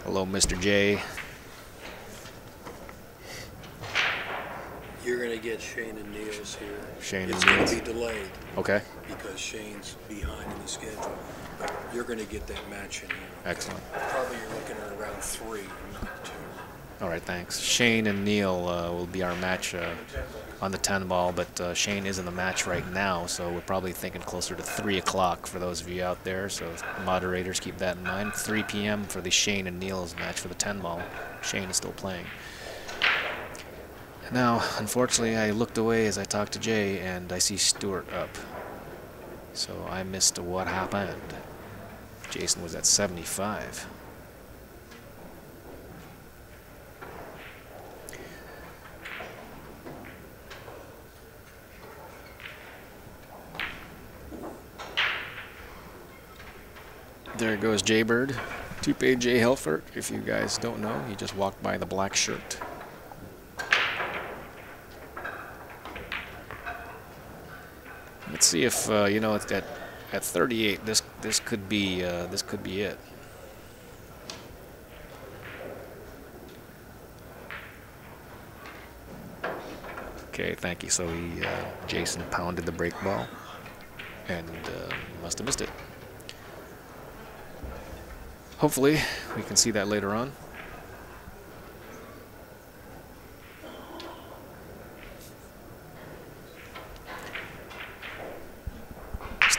Speaker 1: hello, Mr. J.
Speaker 3: You're going to get Shane and Niels here.
Speaker 1: Shane
Speaker 3: it's
Speaker 1: and Niels.
Speaker 3: going to be delayed
Speaker 1: Okay,
Speaker 3: because Shane's behind in the schedule. But you're going to get that match in here.
Speaker 1: excellent.
Speaker 3: Probably you're looking at around three, not two.
Speaker 1: All right, thanks. Shane and Neil uh, will be our match uh, on the 10 ball, but uh, Shane is in the match right now, so we're probably thinking closer to 3 o'clock for those of you out there. So, moderators, keep that in mind. 3 p.m. for the Shane and Niels match for the 10 ball. Shane is still playing. Now, unfortunately, I looked away as I talked to Jay, and I see Stuart up. So I missed what happened. Jayson was at 75. There goes Jaybird. Toupe J. Helfert. If you guys don't know, he just walked by the black shirt. Let's see if uh, you know at at 38. This this could be uh, this could be it. Okay, thank you. So he uh, Jayson pounded the break ball and uh, must have missed it. Hopefully, we can see that later on.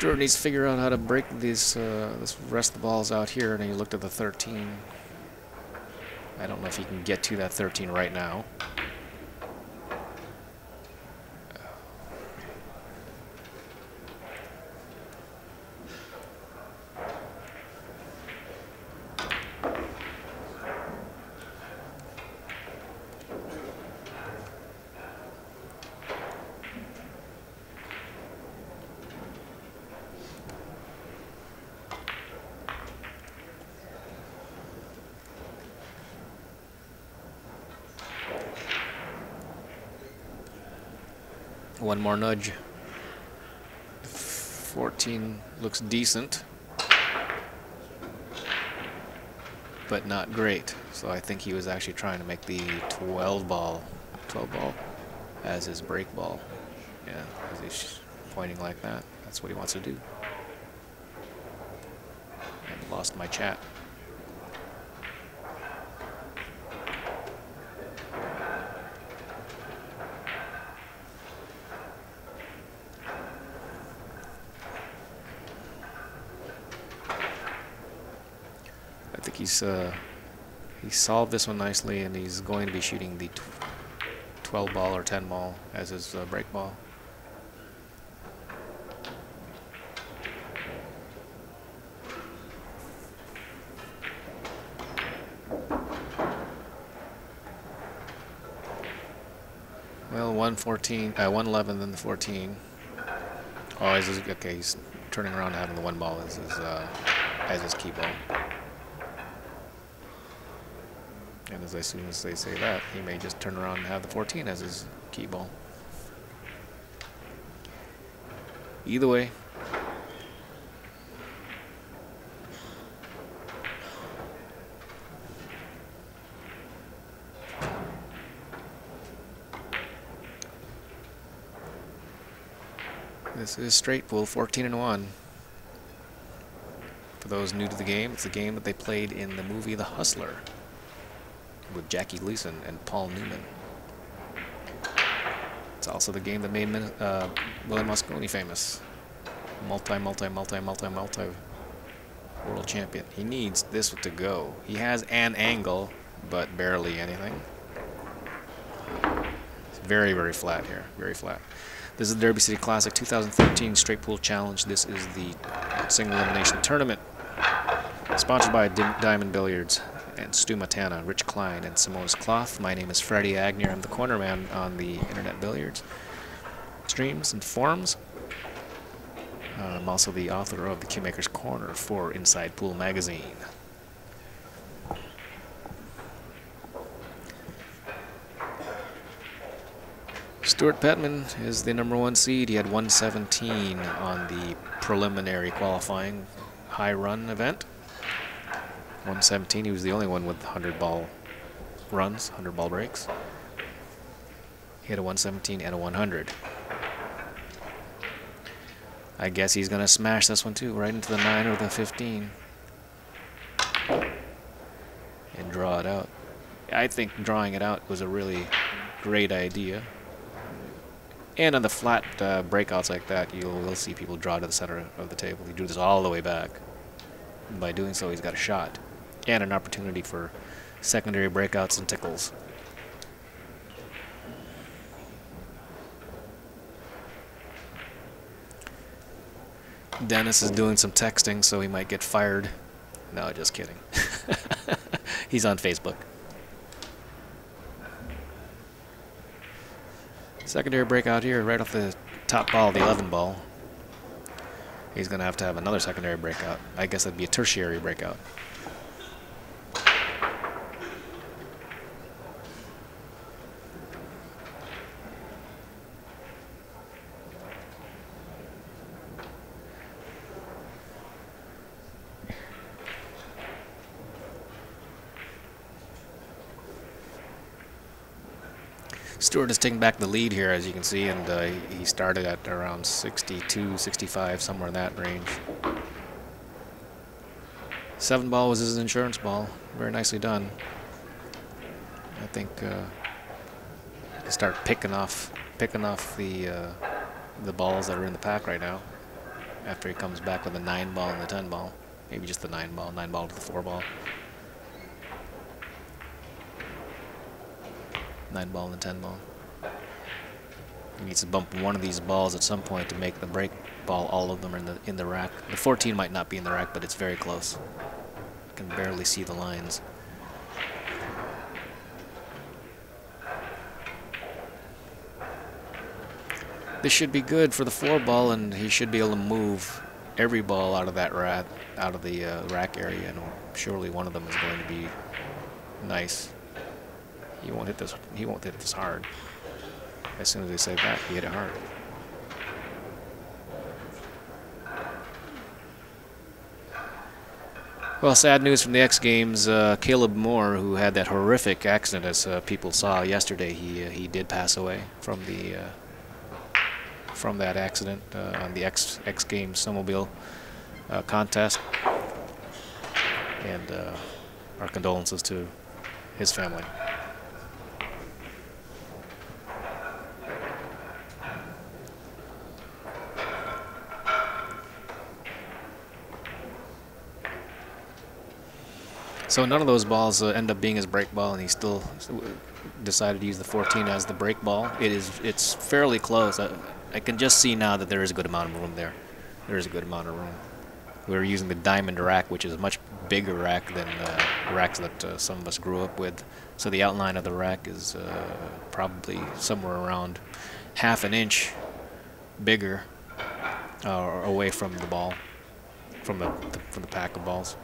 Speaker 1: Stuart needs to figure out how to break these uh, this rest of the balls out here, and he looked at the 13. I don't know if he can get to that 13 right now. One more nudge. 14 looks decent, but not great. So I think he was actually trying to make the 12 ball, 12 ball as his break ball. Yeah, as he's pointing like that. That's what he wants to do. And lost my chat. He's uh, he solved this one nicely, and he's going to be shooting the tw 12 ball or 10 ball as his uh, break ball. Well, 114, uh, 111, then the 14. Oh, he's, okay, he's turning around having the one ball as his, uh, as his key ball. As, as soon as they say that, he may just turn around and have the 14 as his key ball. Either way. This is straight pool, 14 and 1. For those new to the game, it's a game that they played in the movie The Hustler with Jackie Gleason and Paul Newman. It's also the game that made Min- uh, Willie Mosconi famous. Multi, multi, multi, multi, multi world champion. He needs this to go. He has an angle, but barely anything. It's very, very flat here. Very flat. This is the Derby City Classic 2013 Straight Pool Challenge. This is the single elimination tournament. Sponsored by Diamond Billiards and Stu Matana, Rich Klein, and Simonis Cloth. My name is Freddie Agnir. I'm the corner man on the Internet Billiards streams and forums. Uh, I'm also the author of the Kingmaker's Corner for Inside Pool Magazine. Stuart Pettman is the number one seed. He had 117 on the preliminary qualifying high run event. 117, he was the only one with 100 ball runs, 100 ball breaks. He had a 117 and a 100. I guess he's going to smash this one too, right into the 9 or the 15. And draw it out. I think drawing it out was a really great idea. And on the flat uh, breakouts like that, you'll, you'll see people draw to the center of the table. He do this all the way back. By doing so, he's got a shot. And an opportunity for secondary breakouts and tickles. Dennis is doing some texting, so he might get fired. No, just kidding. He's on Facebook. Secondary breakout here, right off the top ball, the 11 ball. He's going to have to have another secondary breakout. I guess that'd be a tertiary breakout. Stuart is taking back the lead here, as you can see, and uh, he started at around 62, 65, somewhere in that range. Seven ball was his insurance ball. Very nicely done. I think uh, start picking off, picking off the uh, the balls that are in the pack right now. After he comes back with a nine ball and the ten ball, maybe just the nine ball, nine ball to the four ball. Nine ball and ten ball. He needs to bump one of these balls at some point to make the break ball. All of them are in the in the rack. The 14 might not be in the rack, but it's very close. I can barely see the lines. This should be good for the four ball, and he should be able to move every ball out of that rack, out of the uh, rack area, and surely one of them is going to be nice. He won't hit this. He won't hit this hard. As soon as they say that, he hit it hard. Well, sad news from the X Games. Uh, Caleb Moore, who had that horrific accident, as uh, people saw yesterday, he uh, he did pass away from the uh, from that accident uh, on the X X Games snowmobile uh, contest. And our condolences to his family. So none of those balls uh, end up being his break ball, and he still decided to use the 14 as the break ball. It is it's fairly close. I, I, can just see now that there is a good amount of room there. There is a good amount of room. We are using the diamond rack, which is a much bigger rack than uh, racks that uh, some of us grew up with. So the outline of the rack is uh, probably somewhere around half an inch bigger uh, away from the ball, from the, the from the pack of balls.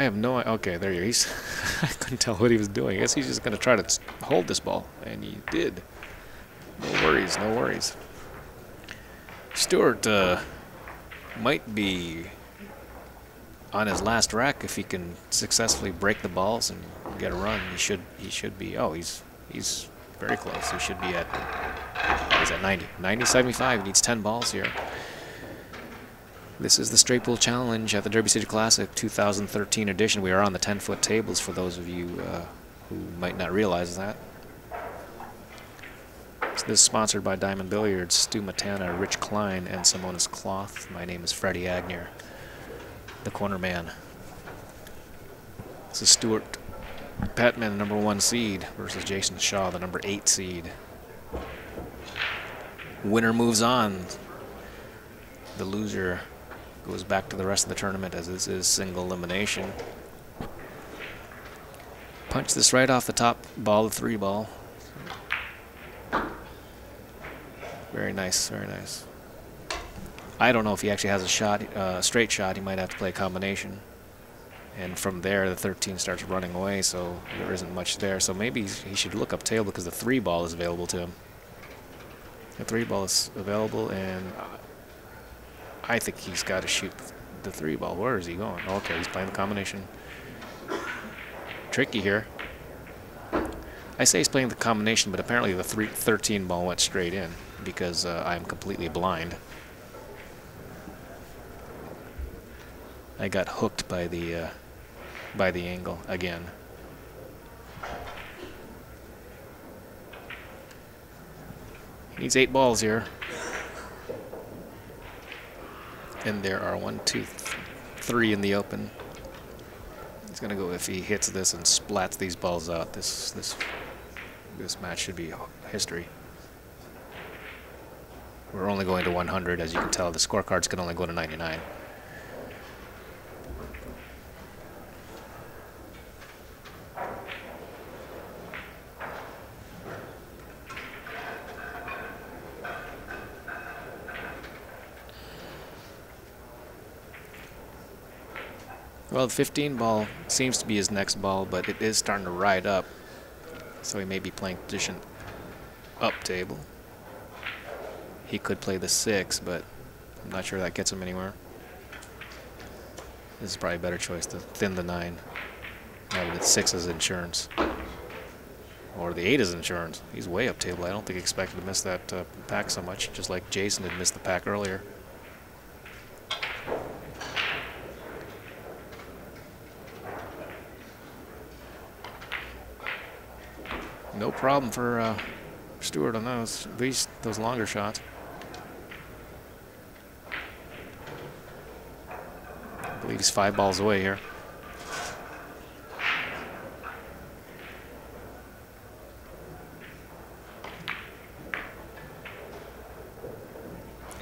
Speaker 1: I have no idea. Okay, there he is. I couldn't tell what he was doing. I guess he's just going to try to hold this ball, and he did. No worries, no worries. Stuart uh, might be on his last rack, if he can successfully break the balls and get a run, he should he should be. Oh, he's he's very close. He should be at. He's at 90. 90, 75. He needs 10 balls here. This is the Straight Pool Challenge at the Derby City Classic 2013 edition. We are on the 10-foot tables for those of you uh, who might not realize that. So this is sponsored by Diamond Billiards, Stu Matana, Rich Klein, and Simonis Cloth. My name is Freddie Agnir, the corner man. This is Stuart Pettman, number one seed, versus Jayson Shaw, the number eight seed. Winner moves on. The loser goes back to the rest of the tournament as this is single elimination. Punch this right off the top ball, the three ball. Very nice, very nice. I don't know if he actually has a shot, uh, a straight shot. He might have to play a combination. And from there, the 13 starts running away, so there isn't much there. So maybe he should look up tail because the three ball is available to him. The three ball is available, and I think he's got to shoot the three ball. Where is he going? Okay, he's playing the combination. Tricky here. I say he's playing the combination, but apparently the three, 13 ball went straight in because uh, I'm completely blind. I got hooked by the uh, by the angle again. He needs eight balls here. And there are one, two, th three in the open. He's gonna go if he hits this and splats these balls out. This this this match should be history. We're only going to 100, as you can tell. The scorecards can only go to 99. Well, the 15 ball seems to be his next ball, but it is starting to ride up. So he may be playing position up table. He could play the six, but I'm not sure that gets him anywhere. This is probably a better choice to thin the nine. Now the six is insurance. Or the eight is insurance. He's way up table. I don't think he expected to miss that uh, pack so much, just like Jayson had missed the pack earlier. No problem for uh, Stuart on those, at least those longer shots. I believe he's five balls away here.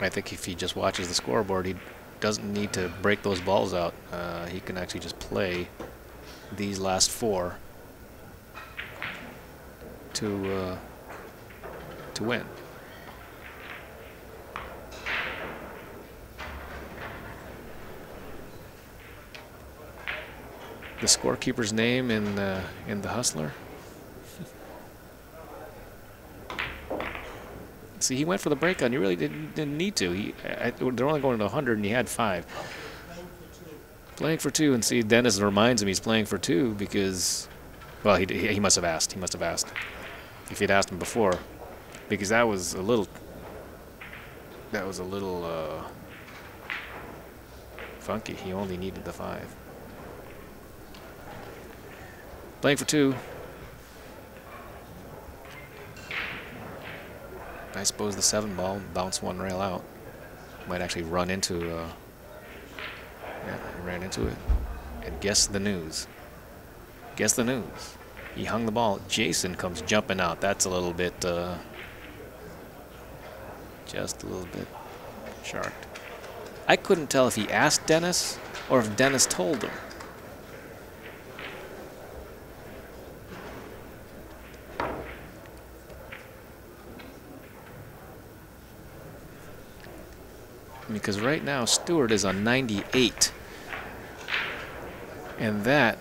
Speaker 1: I think if he just watches the scoreboard, he doesn't need to break those balls out. Uh, he can actually just play these last four to uh, to win. The scorekeeper's name in the in the hustler. See, he went for the break on. You really didn't, didn't need to. He, I, they're only going to 100, and he had five. Playing for two, and see, Dennis reminds him he's playing for two because, well, he, he must have asked. He must have asked if you'd asked him before, because that was a little, that was a little uh, funky. He only needed the five. Playing for two. I suppose the seven ball bounce one rail out. Might actually run into, uh, yeah, ran into it. And guess the news. Guess the news. He hung the ball. Jayson comes jumping out. That's a little bit, uh, just a little bit sharked. I couldn't tell if he asked Dennis or if Dennis told him. Because right now Stuart is on 98. And that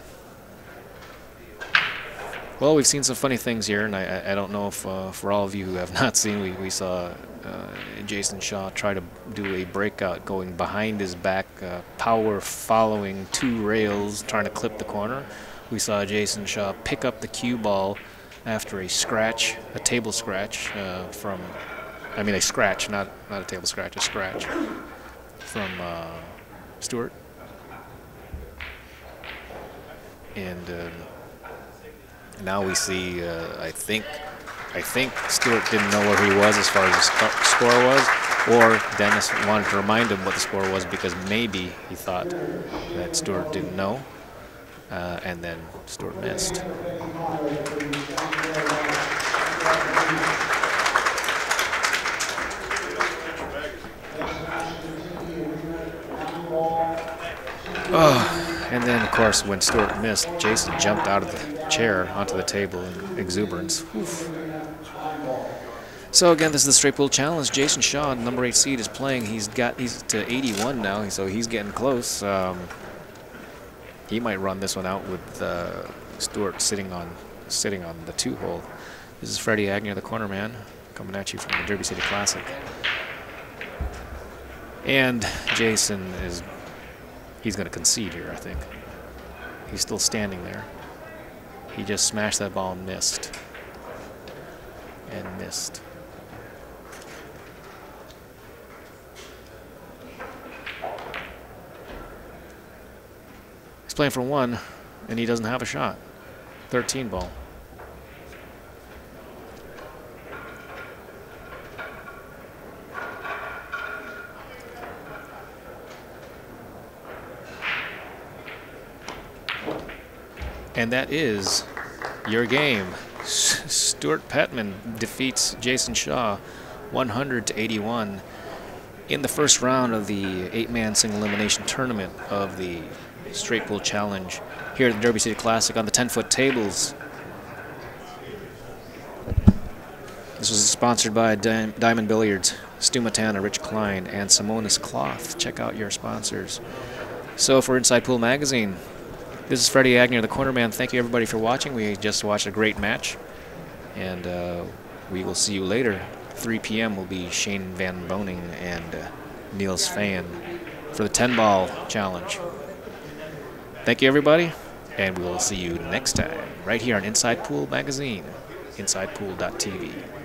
Speaker 1: Well, we've seen some funny things here, and I, I- don't know if uh, for all of you who have not seen, we, we saw uh, Jayson Shaw try to do a breakout going behind his back, uh, power following two rails, trying to clip the corner. We saw Jayson Shaw pick up the cue ball after a scratch, a table scratch uh, from, I mean a scratch, not not a table scratch, a scratch from uh, Stuart. And um, now we see, uh, I think, I think Stuart didn't know where he was as far as the sc- score was, or Dennis wanted to remind him what the score was because maybe he thought that Stuart didn't know, uh, and then Stuart missed. Oh, And then, of course, when Stuart missed, Jayson jumped out of the chair onto the table in exuberance. Oof. So again, this is the straight pool challenge. Jayson Shaw, number eight seed, is playing. He's got he's to 81 now, so he's getting close. Um, he might run this one out with uh, Stuart sitting on sitting on the two hole. This is Freddie Agnir, the corner man, coming at you from the Derby City Classic. And Jayson is he's going to concede here, I think. He's still standing there. He just smashed that ball and missed. And missed. He's playing for one, and he doesn't have a shot. 13 ball. And that is your game. Stuart Pettman defeats Jayson Shaw 100 to 81 in the first round of the eight-man single elimination tournament of the Straight Pool Challenge here at the Derby City Classic on the 10-foot tables. This was sponsored by Di- Diamond Billiards, Stu Matana, Rich Klein, and Simonis Cloth. Check out your sponsors. So for Inside Pool Magazine, this is Freddie Agnir, the corner man. Thank you, everybody, for watching. We just watched a great match, and uh, we will see you later. 3 p.m. will be Shane Van Boening and uh, Niels Feijen for the 10 ball challenge. Thank you, everybody, and we will see you next time right here on Inside Pool Magazine, insidepool.tv.